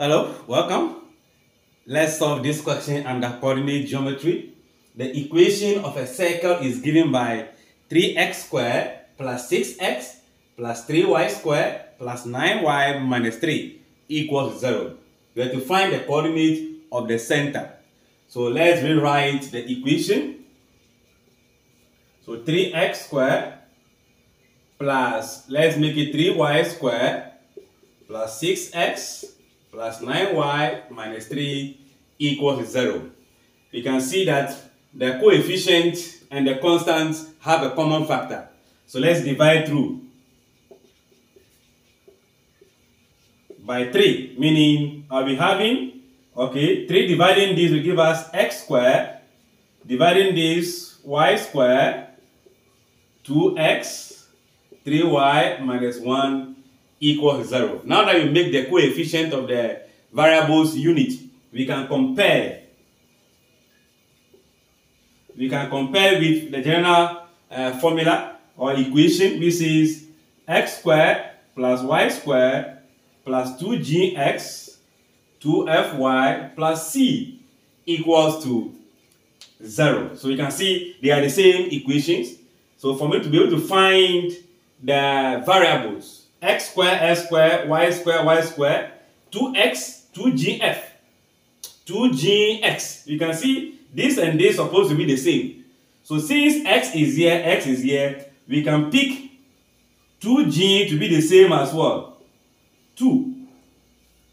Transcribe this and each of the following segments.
Hello, welcome. Let's solve this question under coordinate geometry. The equation of a circle is given by 3x squared plus 6x plus 3y squared plus 9y minus 3 equals 0. We have to find the coordinate of the center. So let's rewrite the equation. So 3x squared plus, let's make it 3y squared plus 6x plus 9y minus 3 equals 0. We can see that the coefficient and the constants have a common factor. So let's divide through by 3, meaning I'll be having, okay, 3 dividing this will give us x squared, dividing this y squared, 2x, 3y minus 1 equals 0. Now that you make the coefficient of the variables unit, we can compare. We can compare with the general uh, formula or equation, which is x squared plus y squared plus 2gx 2fy plus c equals to 0. So you can see they are the same equations. So for me to be able to find the variables, x square x square y square y square 2x 2gf 2gx you can see this and this supposed to be the same. So since x is here x is here we can pick 2g to be the same as what? 2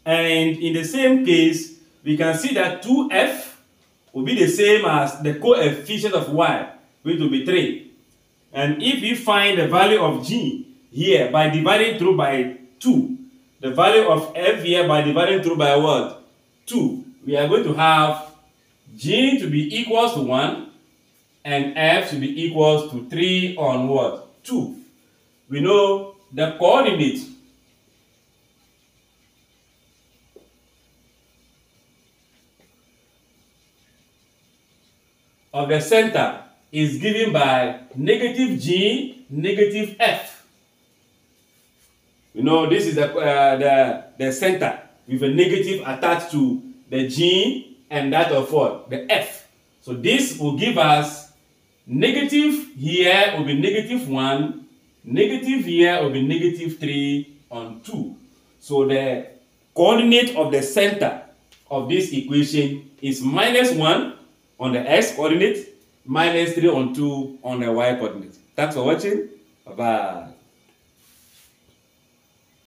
and in the same case we can see that 2f will be the same as the coefficient of y which will be 3 and if we find the value of g here by dividing through by 2. The value of f here by dividing through by what? 2. We are going to have g to be equals to 1 and f to be equals to 3 on what? 2. We know the coordinate of the center is given by negative g, negative f. You know, this is the, uh, the, the center with a negative attached to the G and that of what? The F. So this will give us negative here will be negative 1, negative here will be negative 3 on 2. So the coordinate of the center of this equation is minus 1 on the x coordinate, minus 3 on 2 on the y coordinate. Thanks for watching. Bye-bye.